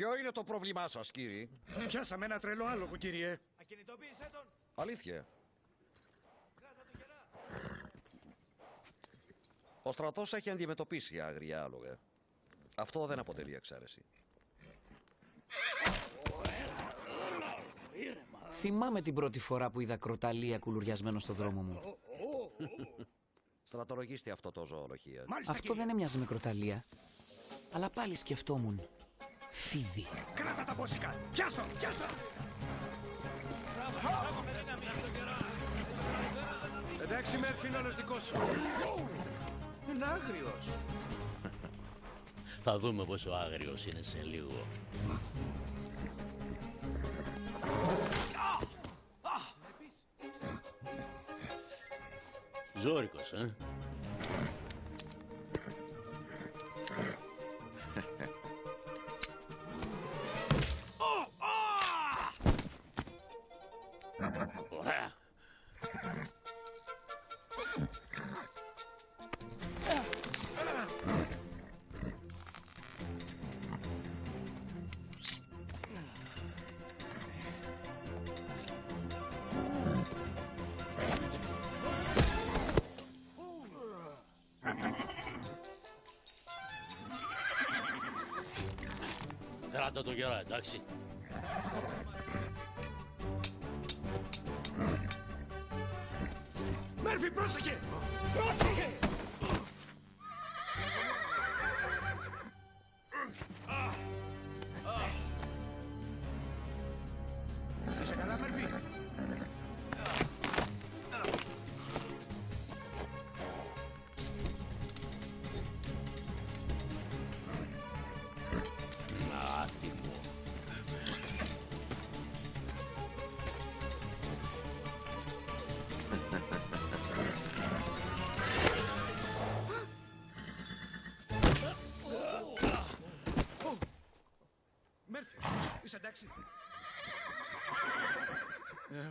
Ποιο είναι το πρόβλημά σας, κύριε; Πιάσαμε ένα τρελό άλογο, κύριε. Ακινητοποίησέ τον. Αλήθεια. Ο στρατός έχει αντιμετωπίσει άγρια άλογα. Αυτό δεν αποτελεί εξαίρεση. Θυμάμαι την πρώτη φορά που είδα κροταλία κουλουριασμένο στο δρόμο μου. Στρατολογίστε αυτό το ζωολογία. Μάλιστα, Αυτό κύριε. δεν έμοιαζε με κροταλία. Αλλά πάλι σκεφτόμουν. Φίδι. Κράτα τα μπόσικα. Πιάστο, πιάστο. Εντάξει, Μέρφυ, είναι όλος δικός σου. Είναι άγριος. Θα δούμε πόσο άγριος είναι σε λίγο. Ζόρικος, ε. Ωραία. Κράτα το γερά, εντάξει. Μέρφυ, πρόσεχε. Πρόσεχε. Είσαι εντάξει. Ε,